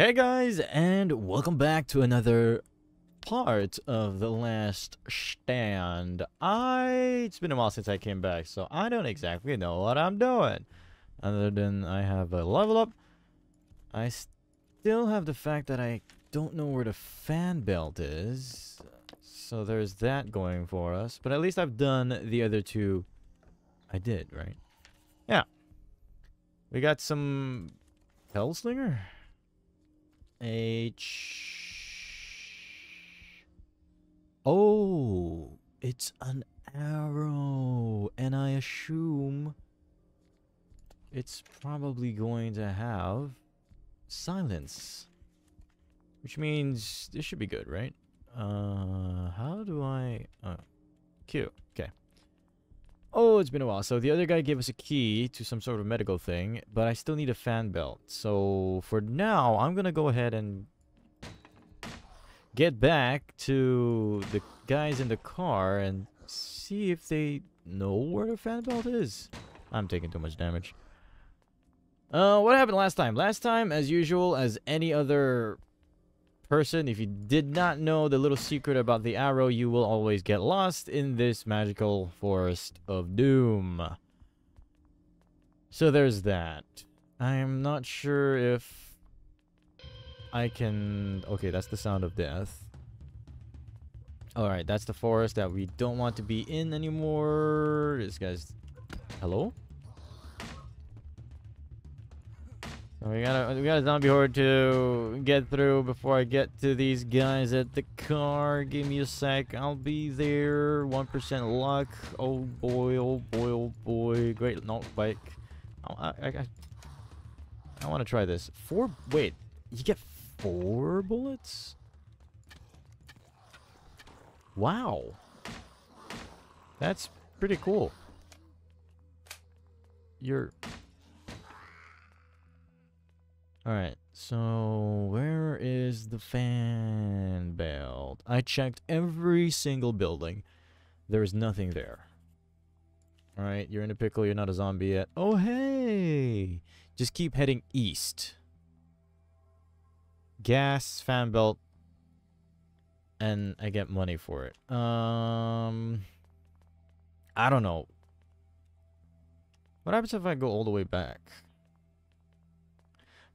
Hey guys, and welcome back to another part of The Last Stand. I... It's been a while since I came back, so I don't exactly know what I'm doing. Other than I have a level up. I still have the fact that I don't know where the fan belt is. So there's that going for us. But at least I've done the other two. I did, right? Yeah. We got some Hellslinger? H. Oh, it's an arrow. And I assume it's probably going to have silence. Which means this should be good, right? Uh, how do I... Uh, Q. Okay. Oh, it's been a while. So the other guy gave us a key to some sort of medical thing, but I still need a fan belt. So for now, I'm going to go ahead and get back to the guys in the car and see if they know where the fan belt is. I'm taking too much damage. Uh, what happened last time? Last time, as usual, as any other person, if you did not know the little secret about the arrow, you will always get lost in this magical forest of doom. So there's that. I'm not sure if I can... Okay, that's the sound of death. Alright, that's the forest that we don't want to be in anymore. This guy's... Hello? We got a we got a zombie horde to get through before I get to these guys at the car. Give me a sec. I'll be there. One percent luck. Oh boy! Oh boy! Oh boy! Great no bike. Oh, I I I, I want to try this. Four. Wait. You get four bullets. Wow. That's pretty cool. You're Alright, so where is the fan belt? I checked every single building. There is nothing there. Alright, you're in a pickle, you're not a zombie yet. Oh, hey! Just keep heading east. Gas, fan belt, and I get money for it. Um, I don't know. What happens if I go all the way back?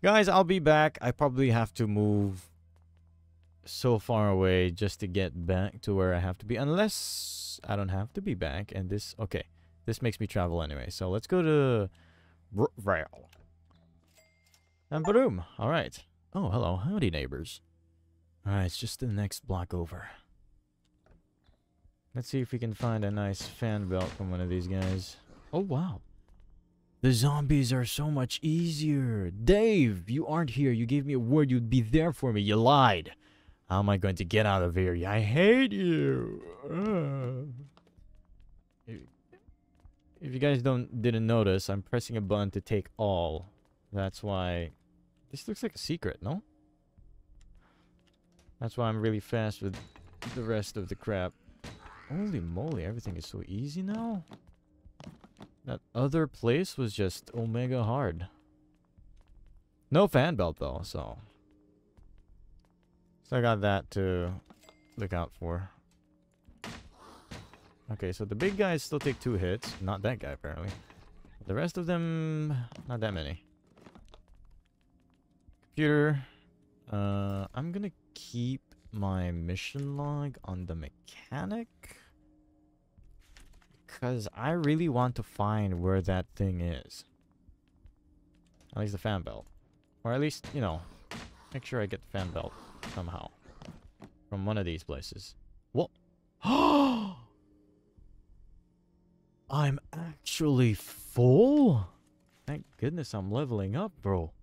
Guys, I'll be back. I probably have to move so far away just to get back to where I have to be. Unless I don't have to be back. And this... Okay. This makes me travel anyway. So let's go to... Rail. And boom. Alright. Oh, hello. Howdy, neighbors. Alright, it's just the next block over. Let's see if we can find a nice fan belt from one of these guys. Oh, wow. The zombies are so much easier. Dave, you aren't here. You gave me a word you'd be there for me. You lied. How am I going to get out of here? I hate you. Uh. If, if you guys don't didn't notice, I'm pressing a button to take all. That's why this looks like a secret, no? That's why I'm really fast with the rest of the crap. Holy moly, everything is so easy now. That other place was just omega hard. No fan belt though, so. So I got that to look out for. Okay, so the big guys still take two hits. Not that guy, apparently. The rest of them, not that many. Computer. Uh, I'm gonna keep my mission log on the mechanic. Because I really want to find where that thing is. At least the fan belt. Or at least, you know, make sure I get the fan belt somehow. From one of these places. What? I'm actually full? Thank goodness I'm leveling up, bro.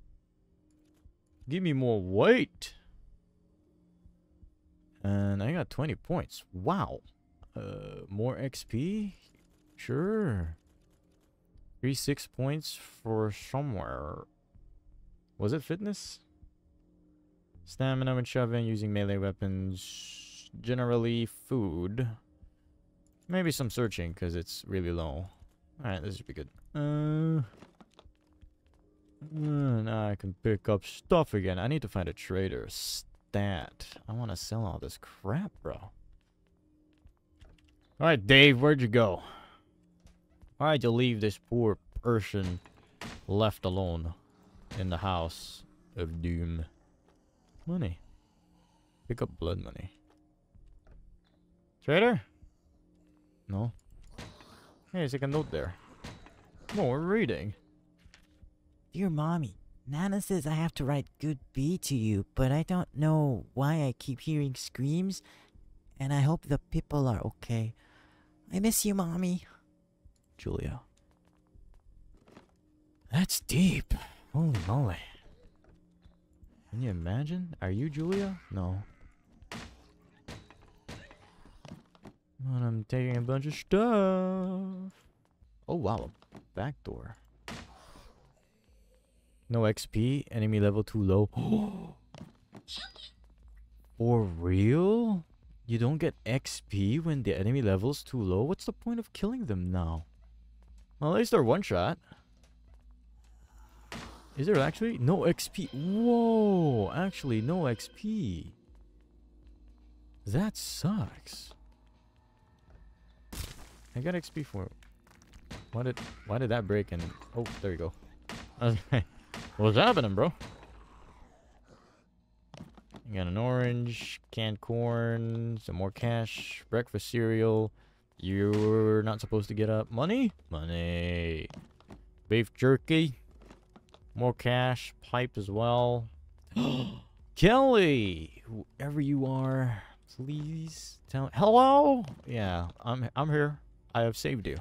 Give me more weight. And I got 20 points. Wow. Uh, more XP? Sure. Three six points for somewhere. Was it fitness? Stamina when shoving, using melee weapons. Generally food. Maybe some searching, because it's really low. Alright, this should be good. Uh, Uh, now I can pick up stuff again. I need to find a trader. Stat. I want to sell all this crap, bro. Alright, Dave, where'd you go? Why'd you leave this poor person left alone in the house of doom? Money. Pick up blood money. Trader? No. Hey, there's like a note there. More reading. Dear Mommy, Nana says I have to write good B to you, but I don't know why I keep hearing screams, and I hope the people are okay. I miss you, Mommy. Julia. That's deep. Holy moly. Can you imagine? Are you Julia? No. And I'm taking a bunch of stuff. Oh wow, back door. No XP, enemy level too low. For real? You don't get XP when the enemy level's too low? What's the point of killing them now? Well, at least they're one shot. Is there actually? No XP. Whoa! Actually, no XP. That sucks. I got XP for Why did why did that break and oh there you go. What's happening, bro? You got an orange, canned corn, some more cash, breakfast cereal. You're not supposed to get up. Money? Money. Beef jerky. More cash. Pipe as well. Kelly! Whoever you are, please tell Hello? Yeah, I'm I'm here. I have saved you.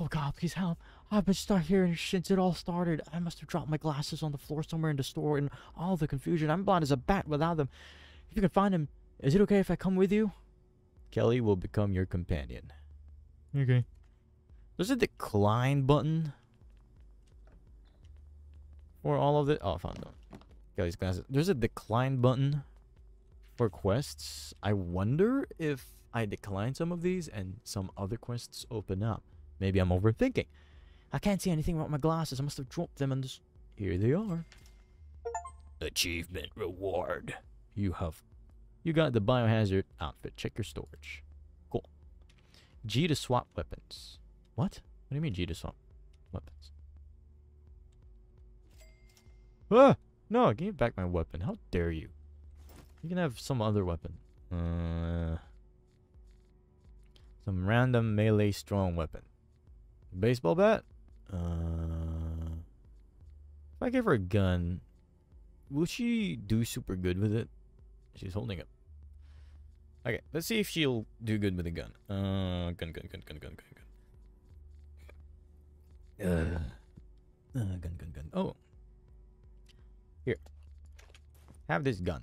Oh god, please help. I've been stuck here since it all started. I must have dropped my glasses on the floor somewhere in the store in all the confusion. I'm blind as a bat without them. If you can find them, is it okay if I come with you? Kelly will become your companion. Okay. There's a decline button for all of it. Oh, I found them. Kelly's glasses. There's a decline button for quests. I wonder if I decline some of these and some other quests open up. Maybe I'm overthinking. I can't see anything without my glasses. I must have dropped them and just... Here they are. Achievement reward. You have... You got the biohazard outfit. Check your storage. Cool. G to swap weapons. What? What do you mean G to swap weapons? Ah! No, give me back my weapon. How dare you? You can have some other weapon. Uh, some random melee strong weapon. Baseball bat? Uh, if I give her a gun, will she do super good with it? She's holding it. Okay, let's see if she'll do good with a gun. Uh, gun, gun, gun, gun, gun, gun, gun. Uh, uh, gun, gun, gun. Oh. Here. Have this gun.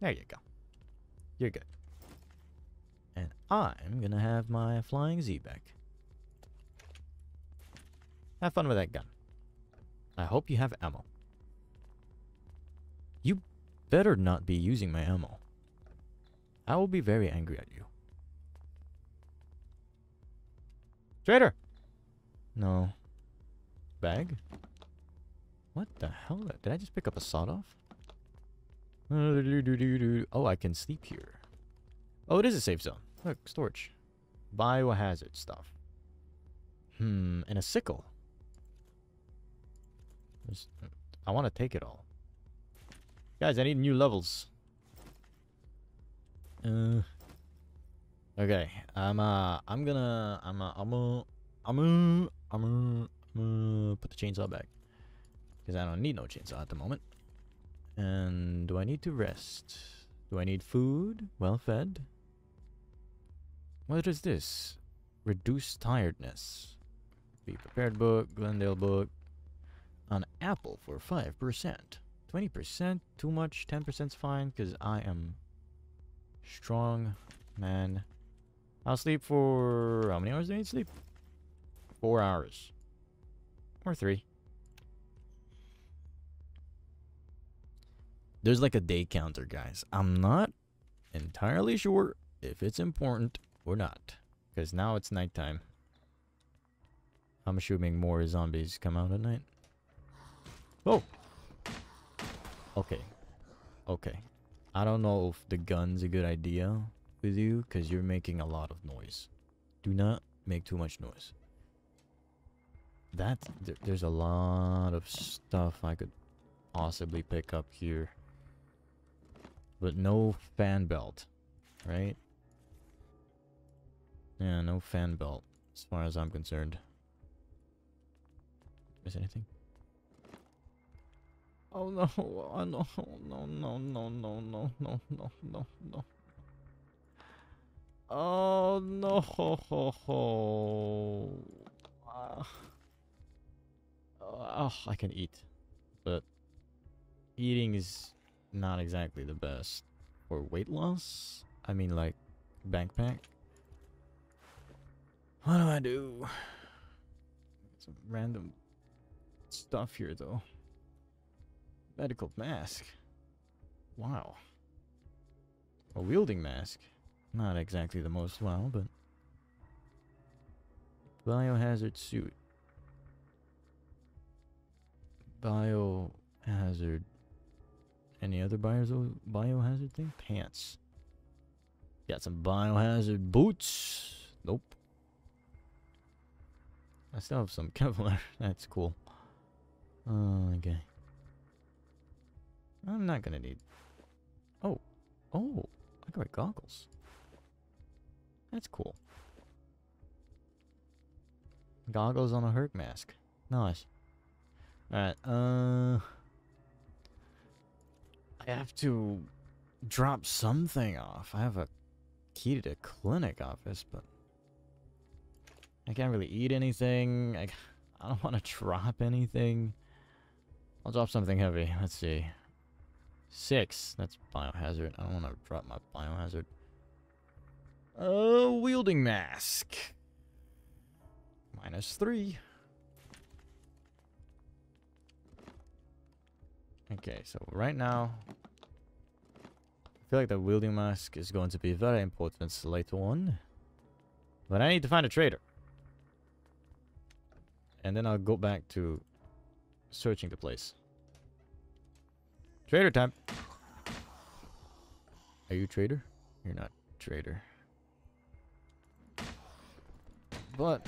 There you go. You're good. And I'm gonna have my Flying V back. Have fun with that gun. I hope you have ammo. You better not be using my ammo. I will be very angry at you. Trader! No. Bag? What the hell? Did I just pick up a sawed off? Oh, I can sleep here. Oh, it is a safe zone. Look, storage. Biohazard stuff. Hmm, and a sickle. There's, I want to take it all. Guys, I need new levels. Uh, okay, I'm uh, I'm gonna, I'm uh, I'm uh, I'm uh, I'm uh, I'm uh, put the chainsaw back because I don't need no chainsaw at the moment. And do I need to rest? Do I need food? Well fed? What is this? Reduce tiredness. Be prepared book, Glendale book. An apple for 5%. 20%? Too much? 10% is fine because I am strong man. I'll sleep for... How many hours do I need to sleep? Four hours. Or three. There's like a day counter, guys. I'm not entirely sure if it's important or not. Because now it's nighttime. I'm assuming more zombies come out at night. Oh! Okay. Okay. I don't know if the gun's a good idea with you, because you're making a lot of noise. Do not make too much noise. That, th there's a lot of stuff I could possibly pick up here. But no fan belt, right? Yeah, no fan belt, as far as I'm concerned. Miss anything? Oh no, oh no, no, no, no, no, no, no, no, no, no. Oh no, ho, ho, ho. Oh, I can eat, but eating is not exactly the best for weight loss. I mean, like backpack. What do I do? Some random stuff here, though. Medical mask. Wow. A wielding mask. Not exactly the most wow, but... Biohazard suit. Biohazard. Any other bio biohazard thing? Pants. Got some biohazard boots. Nope. I still have some Kevlar. That's cool. Uh, okay. I'm not gonna need... Oh. Oh. I got my goggles. That's cool. Goggles on a Herc mask. Nice. Alright, uh... I have to drop something off. I have a key to the clinic office, but... I can't really eat anything. I, I don't want to drop anything. I'll drop something heavy. Let's see. Six. That's biohazard. I don't want to drop my biohazard. Uh, wielding mask. Minus three. Okay, so right now, I feel like the wielding mask is going to be very important later on. But I need to find a trader. And then I'll go back to searching the place. Trader time. Are you trader? You're not trader. But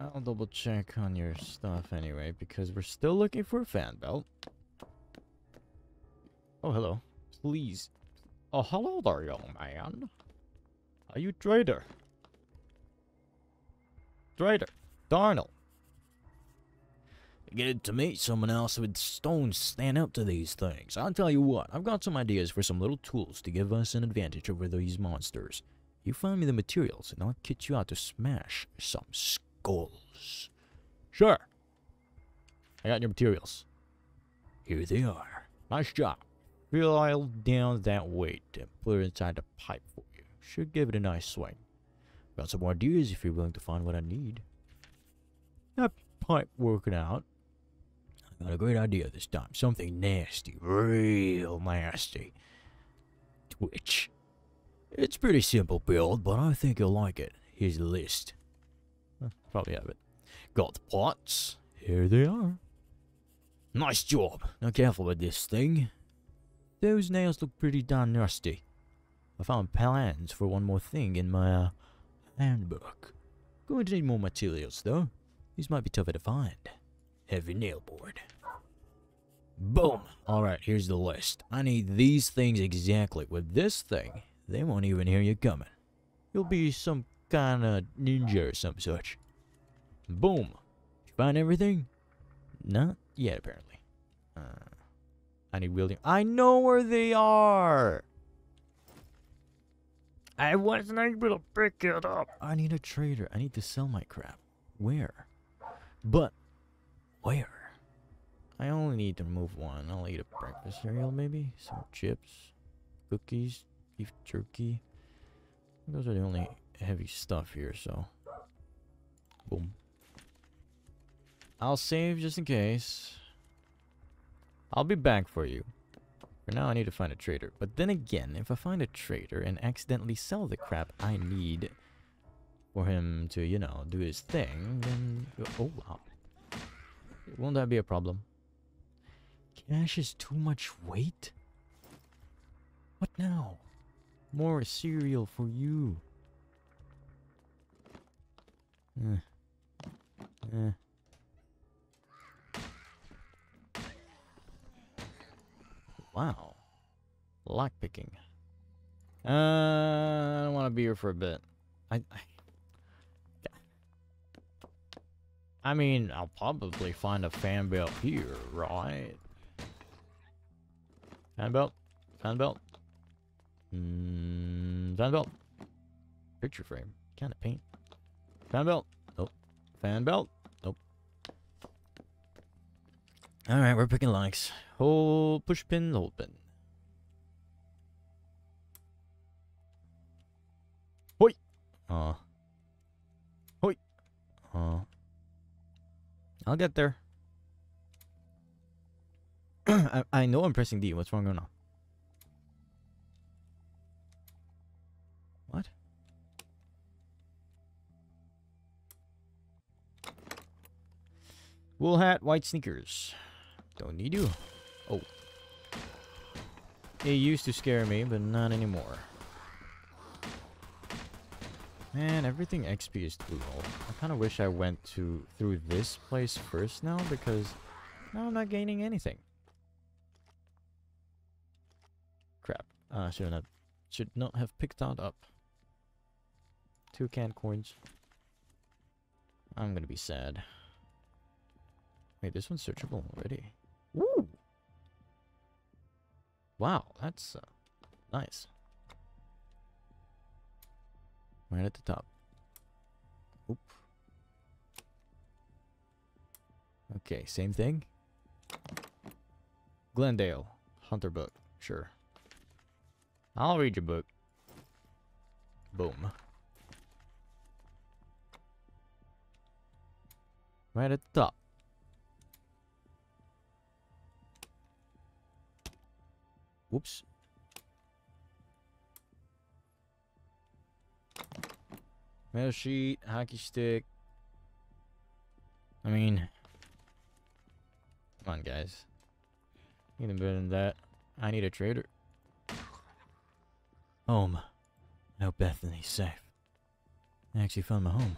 I'll double check on your stuff anyway because we're still looking for a fan belt. Oh, hello. Please. Oh, hello there, young man. Are you trader? Trader. Darnell. Good to meet someone else with stones stand up to these things. I'll tell you what, I've got some ideas for some little tools to give us an advantage over these monsters. You find me the materials, and I'll kit you out to smash some skulls. Sure. I got your materials. Here they are. Nice job. Fill down that weight and put it inside the pipe for you. Should give it a nice swing. Got some more ideas if you're willing to find what I need. That pipe working out. Got a great idea this time. Something nasty. Real nasty. Twitch. It's pretty simple build, but I think you'll like it. Here's the list. probably have it. Got the pots. Here they are. Nice job. Now careful with this thing. Those nails look pretty darn nasty. I found plans for one more thing in my uh, handbook. Going to need more materials though. These might be tougher to find. Heavy nail board. Boom! Alright, here's the list. I need these things exactly. With this thing, they won't even hear you coming. You'll be some kind of ninja or some such. Boom! You find everything? Not yet, apparently. Uh, I need wielding. I know where they are! I wasn't able to pick it up. I need a trader. I need to sell my crap. Where? But, where? I only need to move one. I'll eat a breakfast cereal, maybe? Some chips, cookies, beef jerky. Those are the only heavy stuff here, so. Boom. I'll save just in case. I'll be back for you. For now, I need to find a trader. But then again, if I find a trader and accidentally sell the crap I need for him to, you know, do his thing, then oh wow. Won't that be a problem? Cash is too much weight? What now? More cereal for you. Eh. Eh. Wow. Lock picking. Uh, I don't want to be here for a bit. I, I, I mean, I'll probably find a fan belt here, right? Fan belt? Fan belt? Mm, fan belt? Picture frame. Kind of paint. Fan belt? Nope. Fan belt? Nope. Alright, we're picking locks. Hold, push pin, hold pin. Hoi! Uh. Hoi! Uh. I'll get there. I, I know I'm pressing D. What's wrong going on? What? Wool hat, white sneakers. Don't need you. Oh. It used to scare me, but not anymore. Man, everything XP is too low. I kind of wish I went to through this place first now because now I'm not gaining anything. Crap. Uh, should not should not have picked that up. Two canned coins. I'm gonna be sad. Wait, this one's searchable already. Woo! Wow, that's uh, nice. Right at the top. Oop. Okay, same thing. Glendale. Hunter book. Sure. I'll read your book. Boom. Right at the top. Whoops. Metal sheet, hockey stick. I mean, come on, guys. Even better than that. I need a trader. Home. I hope Bethany's safe. I actually found my home.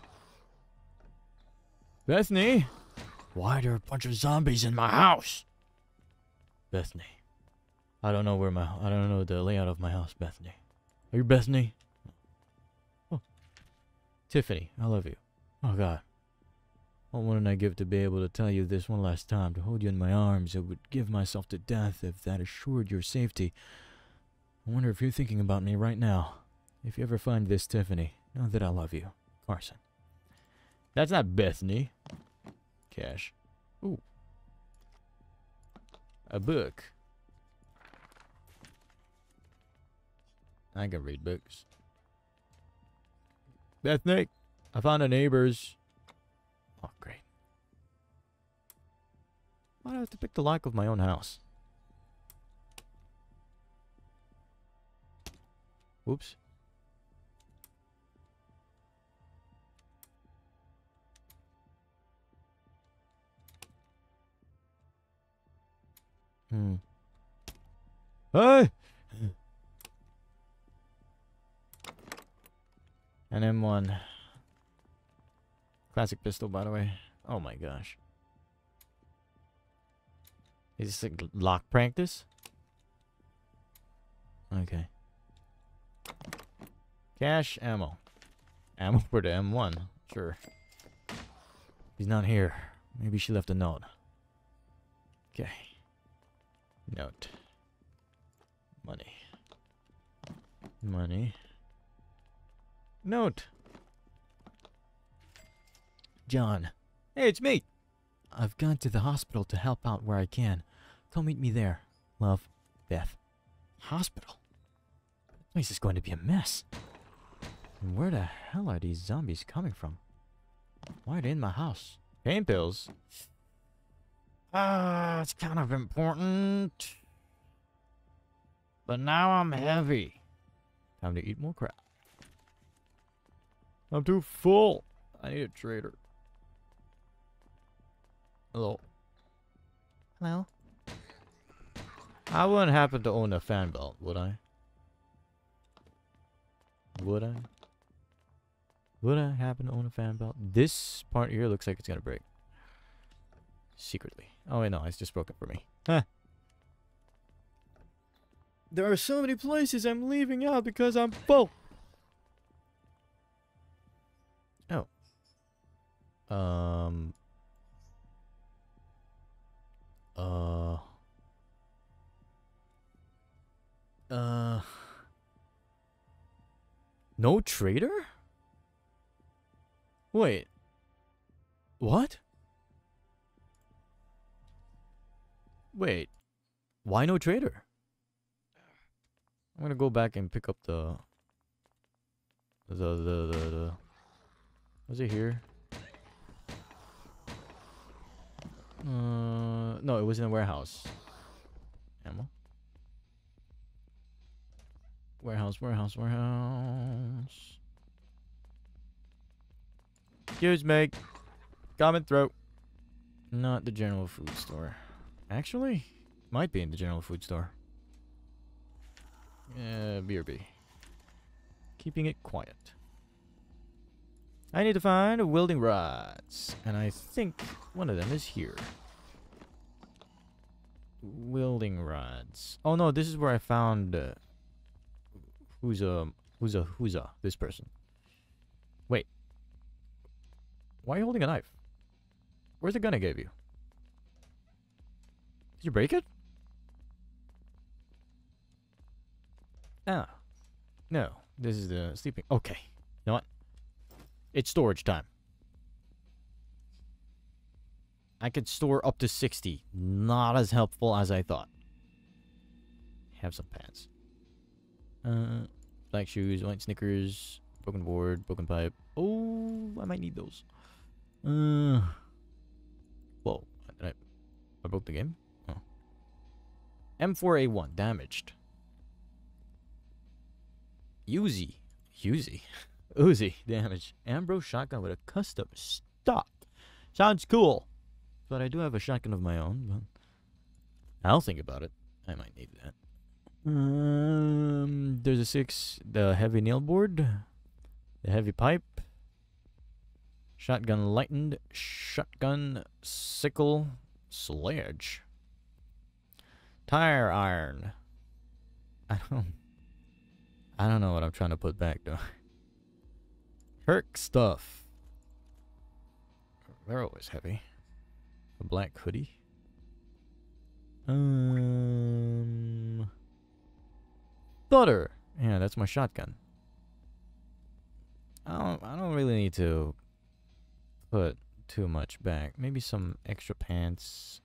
Bethany? Why are there a bunch of zombies in my house? Bethany. I don't know where my I don't know the layout of my house, Bethany. Are you Bethany? Tiffany, I love you. Oh god. What wouldn't I give to be able to tell you this one last time, to hold you in my arms? I would give myself to death if that assured your safety. I wonder if you're thinking about me right now. If you ever find this, Tiffany, know that I love you. Carson. That's not Bethany. Cash. Ooh. A book. I can read books. Bethany, I found a neighbor's. Oh, great. I have to pick the lock of my own house? Whoops. Hmm. Hey! An M1. Classic pistol, by the way. Oh my gosh. Is this like lock practice? Okay. Cash ammo. Ammo for the M1. Sure. He's not here. Maybe she left a note. Okay. Note. Money. Money. Note. John. Hey, it's me. I've gone to the hospital to help out where I can. Come meet me there. Love, Beth. Hospital? This place is going to be a mess. And where the hell are these zombies coming from? Why are they in my house? Pain pills? Ah, uh, it's kind of important. But now I'm heavy. Time to eat more crap. I'm too full. I need a trader. Hello. Hello? I wouldn't happen to own a fan belt, would I? Would I? Would I happen to own a fan belt? This part here looks like it's gonna break. Secretly. Oh wait, no, it's just broken for me. Huh. There are so many places I'm leaving out because I'm full. Um. Uh. Uh. No trader? Wait. What? Wait. Why no trader? I'm gonna go back and pick up the the the the, the was it here? Uh no, it was in a warehouse. Ammo. Warehouse, warehouse, warehouse. Excuse me. Common throat. Not the general food store. Actually, might be in the general food store. Uh, BRB. Keeping it quiet. I need to find welding rods. And I think one of them is here. Welding rods. Oh no, this is where I found... Uh, who's a... Who's a... Who's a... This person. Wait. Why are you holding a knife? Where's the gun I gave you? Did you break it? Ah. No. This is the sleeping. Okay. It's storage time. I could store up to 60. Not as helpful as I thought. Have some pants. Uh, black shoes, white sneakers, broken board, broken pipe. Oh, I might need those. Uh, whoa. Did I, I broke the game? Oh. M4A1, damaged. Uzi. Uzi. Uzi damage. Ambrose shotgun with a custom stock. Sounds cool. But I do have a shotgun of my own, but I'll think about it. I might need that. Um, there's a six, the heavy nail board, the heavy pipe, shotgun lightened, shotgun sickle, sledge, tire iron. I don't. I don't know what I'm trying to put back though. Herc stuff. They're always heavy. A black hoodie. Um. Butter. Yeah, that's my shotgun. I don't. I don't really need to put too much back. Maybe some extra pants.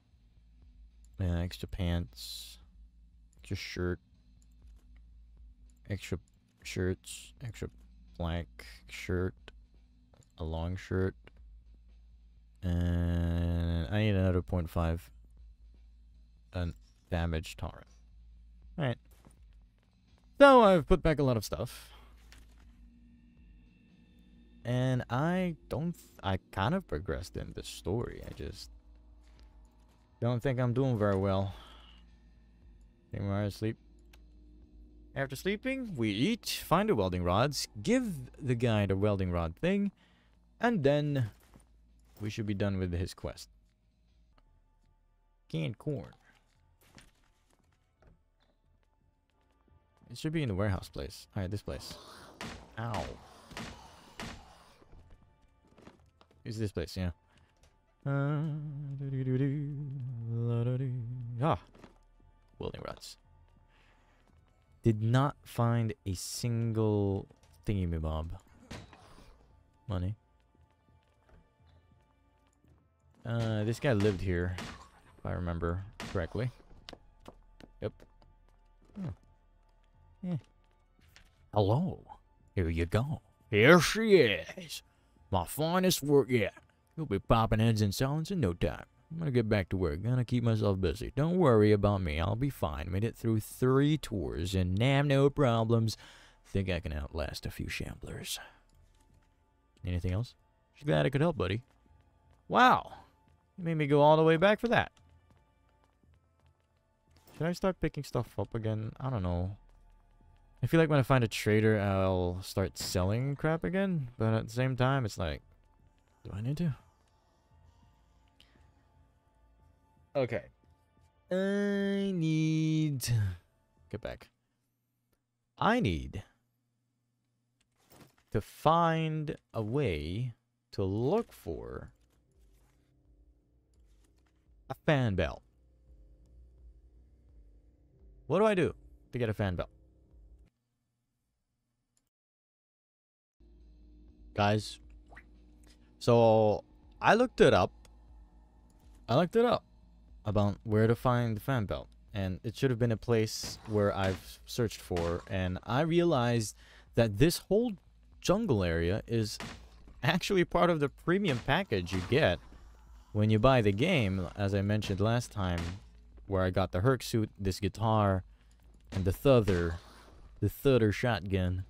Yeah, extra pants. Extra shirt. Extra shirts. Extra black shirt. A long shirt. And I need another 0.5 an damage tolerant. Alright. So I've put back a lot of stuff. And I don't... I kind of progressed in the story. I just... Don't think I'm doing very well. Anywhere I sleep. After sleeping, we eat, find the welding rods, give the guy the welding rod thing, and then we should be done with his quest. Canned corn. It should be in the warehouse place. Alright, this place. Ow. It's this place, yeah. Uh, ah. Welding rods. Did not find a single thingy me bob. Money. Uh, this guy lived here, if I remember correctly. Yep. Oh. Yeah. Hello. Here you go. Here she is. My finest work yet. You'll be popping heads and silence in no time. I'm gonna get back to work. Gonna keep myself busy. Don't worry about me. I'll be fine. Made it through three tours and nam no problems. Think I can outlast a few shamblers. Anything else? Just glad I could help, buddy. Wow. You made me go all the way back for that. Should I start picking stuff up again? I don't know. I feel like when I find a trader, I'll start selling crap again. But at the same time, it's like, do I need to? Okay. I need... Get back. I need to find a way to look for a fan belt. What do I do to get a fan belt? Guys, so I looked it up. I looked it up about where to find the fan belt. And it should have been a place where I've searched for. And I realized that this whole jungle area is actually part of the premium package you get when you buy the game, as I mentioned last time, where I got the Herc suit, this guitar, and the Thuther, the Thuther shotgun.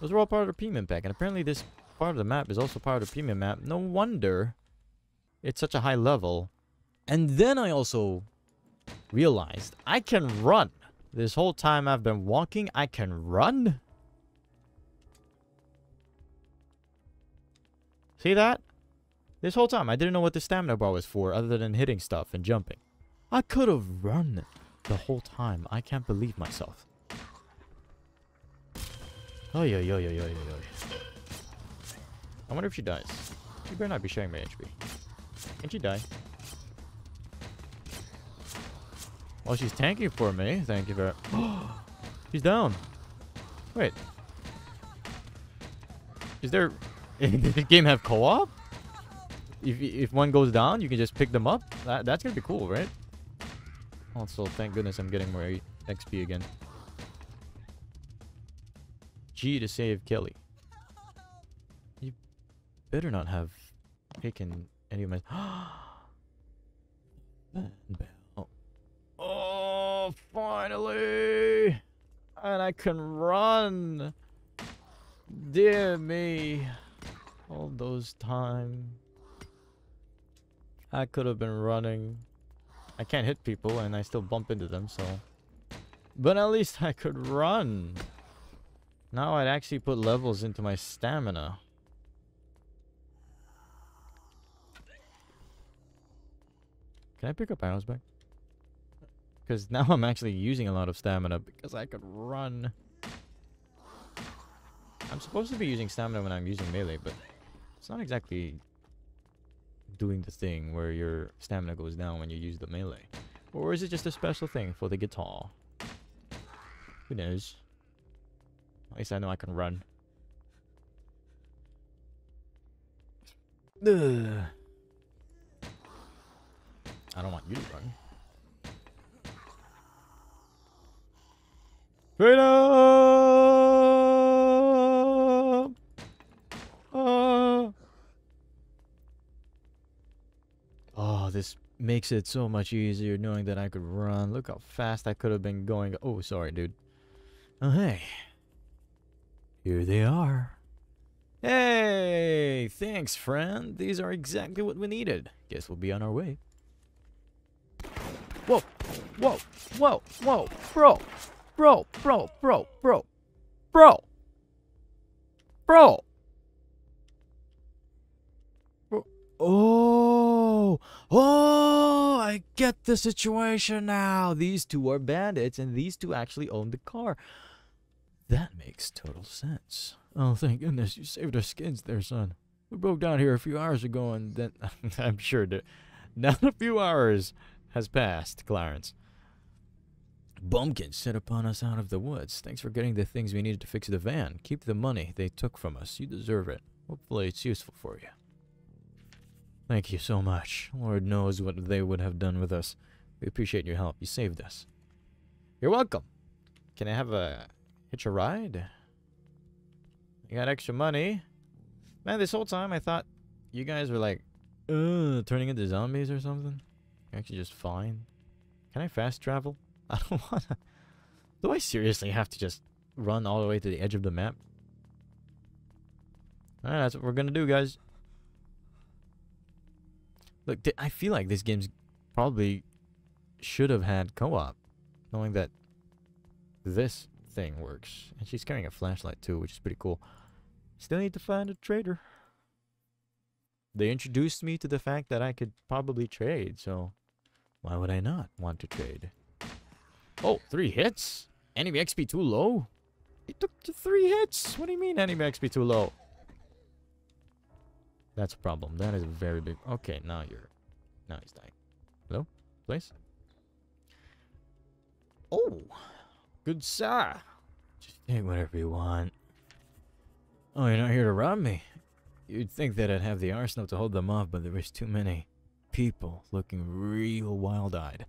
Those are all part of the premium pack, and apparently this part of the map is also part of the premium map. No wonder it's such a high level. And then I also realized I can run. This whole time I've been walking, I can run? See that? This whole time, I didn't know what the stamina bar was for other than hitting stuff and jumping. I could have run the whole time. I can't believe myself. Oh, yeah, yeah, yeah, yeah, yeah, I wonder if she dies. She better not be sharing my HP. Can she die? Well, she's tanking for me. Thank you very... she's down. Wait. Is there... Does the game have co-op? If, if one goes down, you can just pick them up? That, that's gonna be cool, right? Also, thank goodness I'm getting more XP again. G to save Kelly. You better not have taken any of my... Oh, finally! And I can run! Dear me. All those time. I could have been running. I can't hit people and I still bump into them, so... But at least I could run. Now I'd actually put levels into my stamina. Can I pick up arrows back? Because now I'm actually using a lot of stamina because I could run. I'm supposed to be using stamina when I'm using melee, but it's not exactly doing the thing where your stamina goes down when you use the melee. Or is it just a special thing for the guitar? Who knows? At least I know I can run. Ugh. I don't want you to run. Freedom! Oh. this makes it so much easier knowing that I could run. Look how fast I could have been going. Oh, sorry, dude. Oh, hey. Here they are. Hey, thanks, friend. These are exactly what we needed. Guess we'll be on our way. Whoa, whoa, whoa, whoa, bro. Bro, bro, bro, bro, bro, bro. Oh, oh, I get the situation now. These two are bandits, and these two actually own the car. That makes total sense. Oh, thank goodness you saved our skins there, son. We broke down here a few hours ago, and then I'm sure that not a few hours has passed, Clarence. Bumpkins set upon us out of the woods. Thanks for getting the things we needed to fix the van. Keep the money they took from us. You deserve it. Hopefully it's useful for you. Thank you so much. Lord knows what they would have done with us. We appreciate your help. You saved us. You're welcome. Can I have a hitch a ride? You got extra money? Man, this whole time I thought you guys were like, turning into zombies or something. You're actually just fine. Can I fast travel? I don't wanna... Do I seriously have to just run all the way to the edge of the map? Alright, that's what we're gonna do, guys. Look, I feel like this game's probably should have had co-op, knowing that this thing works. And she's carrying a flashlight too, which is pretty cool. Still need to find a trader. They introduced me to the fact that I could probably trade, so why would I not want to trade? Oh, three hits? Enemy XP too low? It took three hits. What do you mean enemy XP too low? That's a problem. That is a very big. Okay, now you're. Now he's dying. Hello? Place? Oh! Good sir! Just take whatever you want. Oh, you're not here to rob me? You'd think that I'd have the arsenal to hold them off, but there is too many people looking real wild-eyed.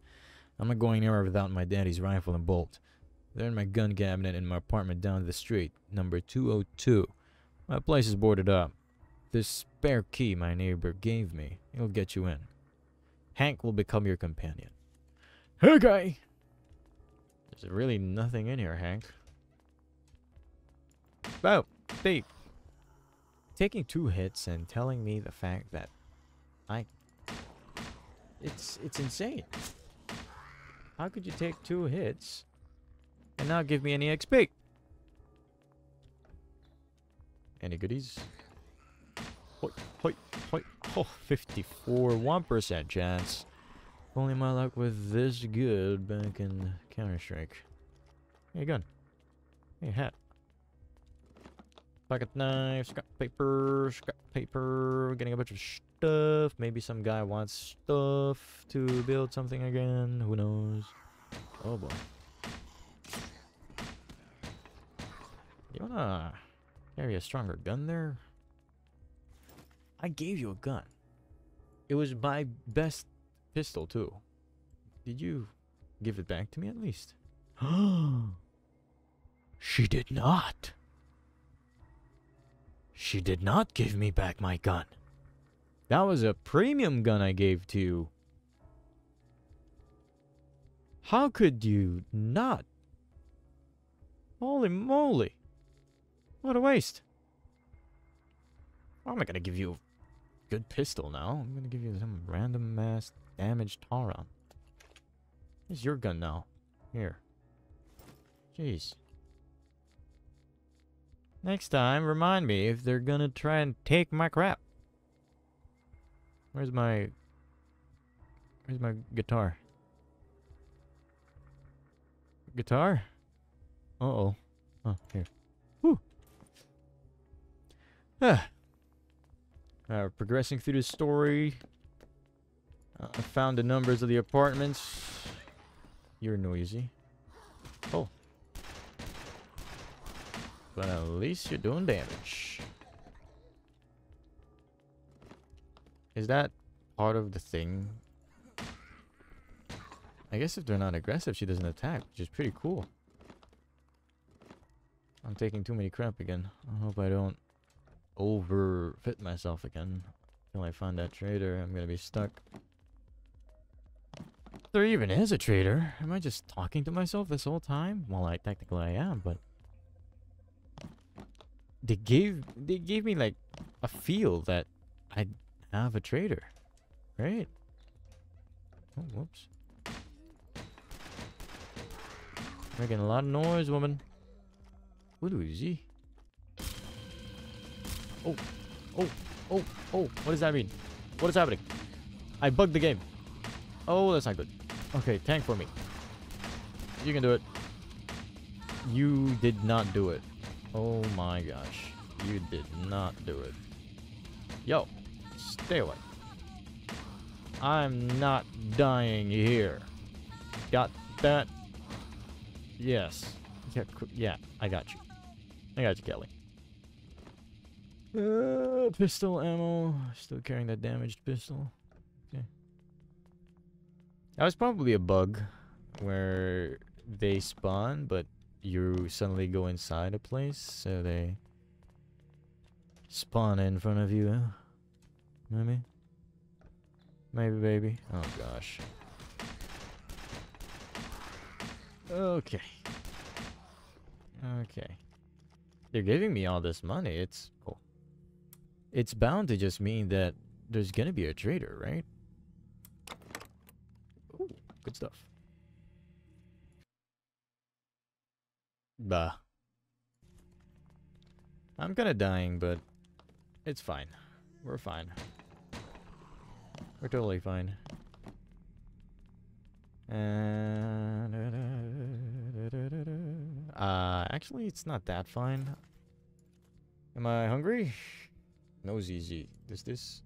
I'm not going anywhere without my daddy's rifle and bolt. They're in my gun cabinet in my apartment down the street, number 202. My place is boarded up. This spare key my neighbor gave me, it'll get you in. Hank will become your companion. Okay! There's really nothing in here, Hank. Oh, Steve. Taking two hits and telling me the fact that I... It's, it's insane. How could you take two hits and not give me any XP? Any goodies? Hoi, hoi, hoi. Oh, 54, 1% chance. Only my luck was this good back in Counter-Strike. Hey, gun. Hey, hat. Pocket knife, scrap paper, scrap paper, getting a bunch of stuff. Maybe some guy wants stuff to build something again. Who knows? Oh boy. You wanna carry a stronger gun there? I gave you a gun. It was my best pistol too. Did you give it back to me at least? she did not. She did not give me back my gun. That was a premium gun I gave to you. How could you not? Holy moly. What a waste. Why am I gonna give you a good pistol now? I'm gonna give you some random ass damaged Taron. Here's your gun now. Here. Jeez. Next time, remind me if they're gonna try and take my crap. Where's my... Where's my guitar? Guitar? Uh-oh. Oh, here. Whew. Ah. Uh, progressing through the story. Uh, I found the numbers of the apartments. You're noisy. Oh. But at least you're doing damage. Is that part of the thing? I guess if they're not aggressive, she doesn't attack, which is pretty cool. I'm taking too many crap again. I hope I don't overfit myself again. Until I find that trader, I'm gonna be stuck. There even is a trader. Am I just talking to myself this whole time? Well, I technically I am, but they gave they gave me like a feel that I have a trader, right? Oh, whoops! Making a lot of noise, woman. What is he? Oh, oh, oh, oh! What does that mean? What is happening? I bugged the game. Oh, that's not good. Okay, tank for me. You can do it. You did not do it. Oh my gosh. You did not do it. Yo, stay away. I'm not dying here. Got that? Yes. Yeah, yeah, I got you. I got you, Kelly. Uh, pistol ammo. Still carrying that damaged pistol. Okay. That was probably a bug where they spawn, but you suddenly go inside a place, so they spawn in front of you. Maybe? Maybe, baby. Oh, gosh. Okay. Okay. They're giving me all this money. It's cool. it's bound to just mean that there's gonna be a trader, right? Ooh, good stuff. Bah. I'm kinda dying, but it's fine. We're fine. We're totally fine. Uh, actually, it's not that fine. Am I hungry? No ZZ. Is this?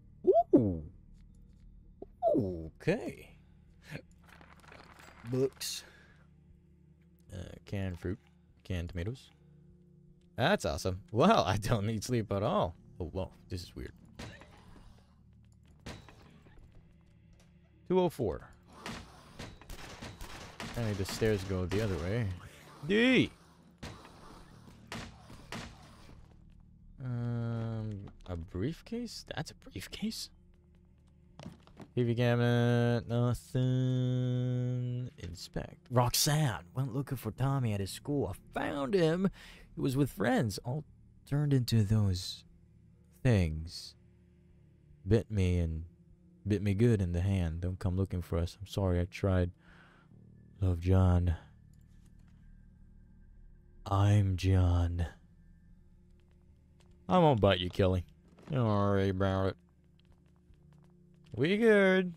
Ooh. Okay. Books. Uh, canned fruit. Canned tomatoes. That's awesome. Well, I don't need sleep at all. Oh, whoa. This is weird. 204. Apparently the stairs go the other way. D. Um, a briefcase? That's a briefcase? TV cabinet, uh, nothing. Inspect. Roxanne went looking for Tommy at his school. I found him. He was with friends, all turned into those things. Bit me and bit me good in the hand. Don't come looking for us. I'm sorry I tried. Love John. I'm John. I won't bite you, Kelly. Don't worry about it. We good.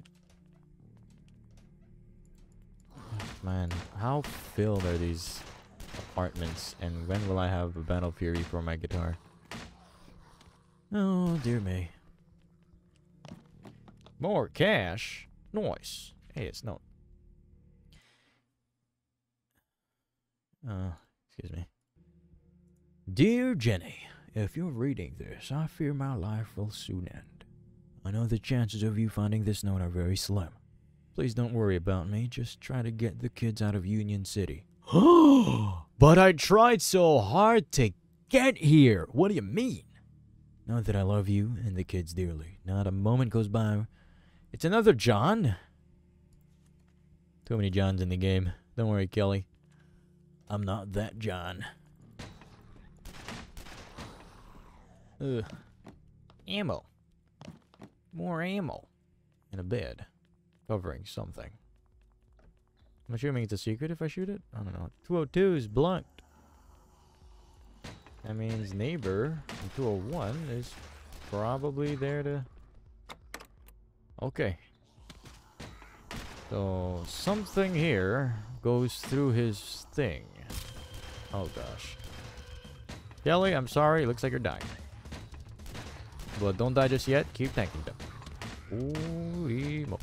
Man, how filled are these apartments? And when will I have a Battle Fury for my guitar? Oh, dear me. More cash? Nice. Hey, it's not. Uh, excuse me. Dear Jenny, if you're reading this, I fear my life will soon end. I know the chances of you finding this note are very slim. Please don't worry about me, just try to get the kids out of Union City. but I tried so hard to get here. What do you mean? Know that I love you and the kids dearly. Not a moment goes by. It's another John. Too many Johns in the game. Don't worry, Kelly. I'm not that John. Ugh. Ammo. More ammo. In a bed. Covering something. I'm assuming it's a secret if I shoot it? I don't know. 202 is blunt. That means neighbor 201 is probably there to... Okay. So, something here goes through his thing. Oh gosh. Kelly, I'm sorry. Looks like you're dying. But don't die just yet. Keep tanking them. Holy moly.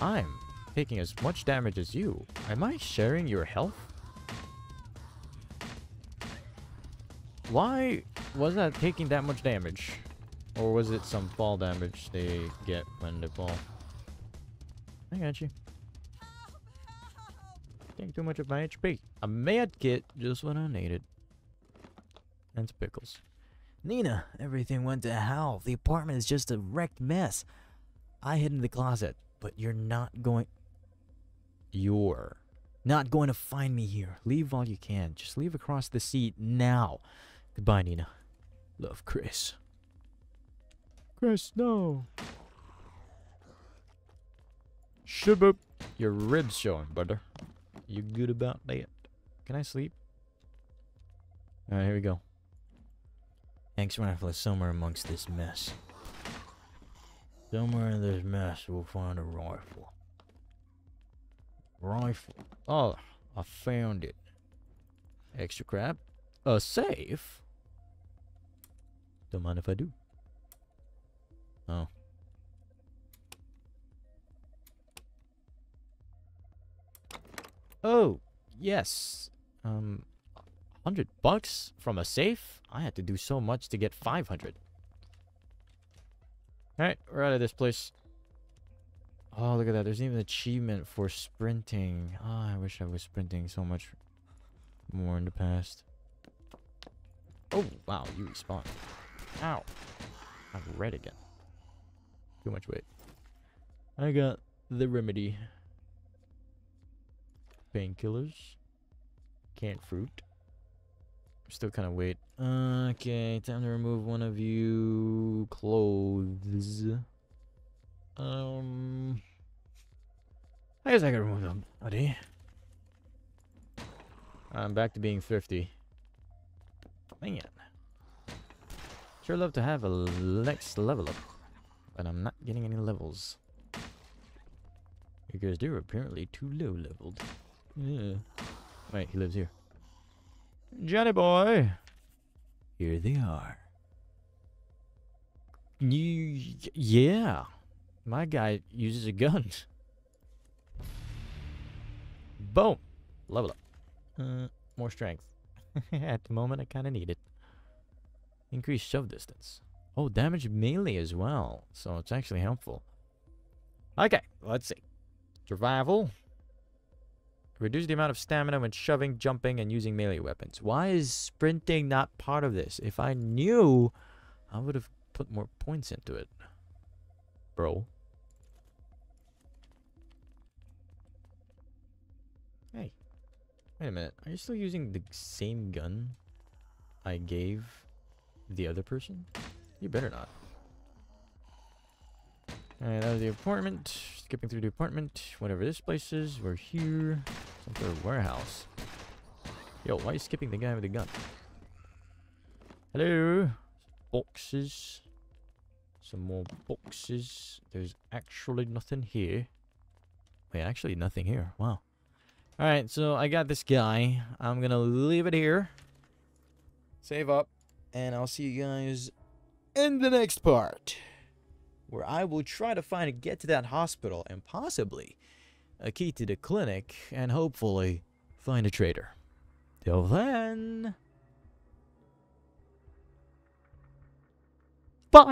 I'm taking as much damage as you. Am I sharing your health? Why was that taking that much damage? Or was it some fall damage they get when they fall? I got you. Take too much of my HP. A med kit, just what I needed. And pickles. Nina, everything went to hell. The apartment is just a wrecked mess. I hid in the closet, but you're not going. You're not going to find me here. Leave while you can. Just leave across the seat now. Goodbye, Nina. Love, Chris. Chris, no. Shubup. Your ribs showing, brother. You good about that? Can I sleep? Alright, here we go. Thanks, Rifle. Is somewhere amongst this mess. Somewhere in this mess, we'll find a rifle. Rifle. Oh, I found it. Extra crap. A safe? Don't mind if I do. Oh. Oh, yes. Um, 100 bucks from a safe? I had to do so much to get 500. Alright, we're out of this place. Oh, look at that. There's even an achievement for sprinting. Oh, I wish I was sprinting so much more in the past. Oh, wow, you respawn. Ow. I'm red again. Too much weight. I got the remedy. Painkillers. Canned fruit. Still kind of wait. Okay, time to remove one of you clothes. Um, I guess I can remove them, buddy. I'm back to being thrifty. Man. Sure love to have a next level up, but I'm not getting any levels. Because they're apparently too low leveled. Yeah. Wait, he lives here. Johnny boy! Here they are. You, yeah. My guy uses a gun. Boom! Level up. Uh, more strength. At the moment, I kind of need it. Increase shove distance. Oh, damage melee as well. So it's actually helpful. Okay, let's see. Survival. Reduce the amount of stamina when shoving, jumping, and using melee weapons. Why is sprinting not part of this? If I knew, I would have put more points into it. Bro. Hey. Wait a minute. Are you still using the same gun I gave the other person? You better not. Alright, that was the apartment. Skipping through the apartment. Whatever this place is, we're here. Of warehouse. Yo, why are you skipping the guy with the gun? Hello? Boxes. Some more boxes. There's actually nothing here. Wait, actually nothing here. Wow. Alright, so I got this guy. I'm gonna leave it here. Save up. And I'll see you guys in the next part. Where I will try to find a get to that hospital and possibly a key to the clinic and hopefully find a trader. Till then.